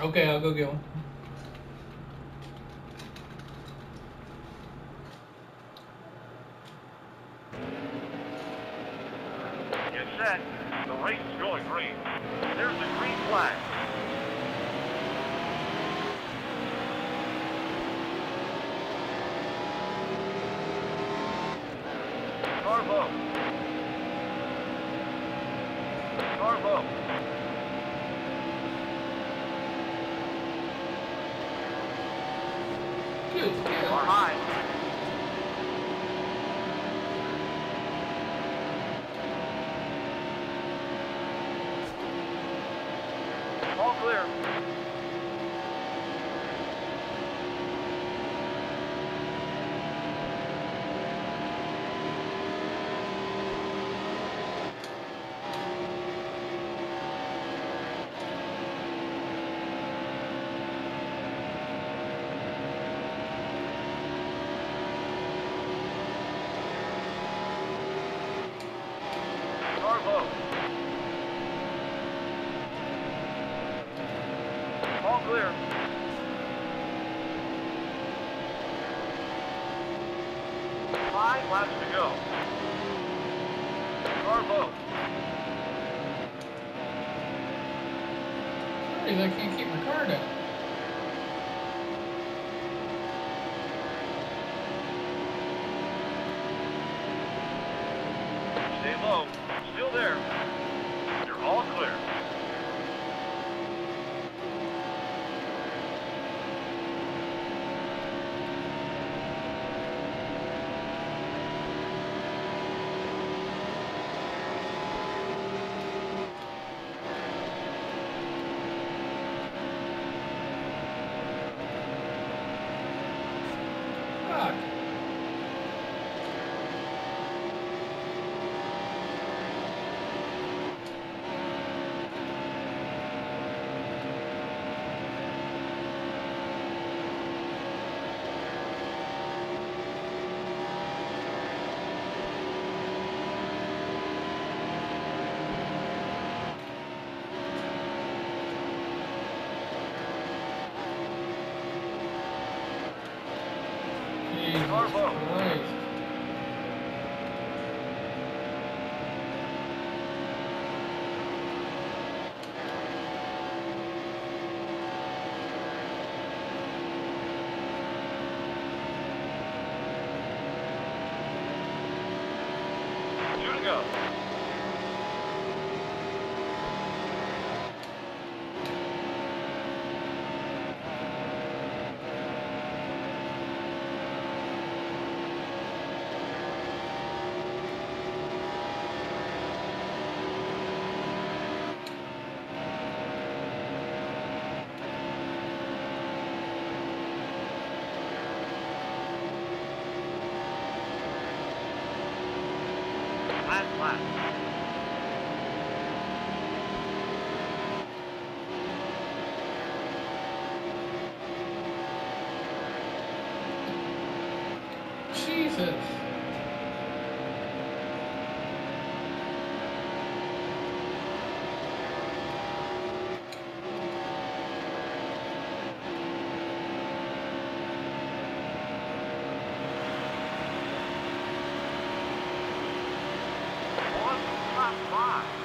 Okay, I'll go get one. Get set. The race is going green. There's the green flag. Carvo. Carvo. All clear. Carvo. All clear. Five laps to go. Carvo. Sorry, I can't keep my car down. Stay low. Still there. You're all clear. Fuck. Jesus Carbo. Christ. To go. Jesus. five.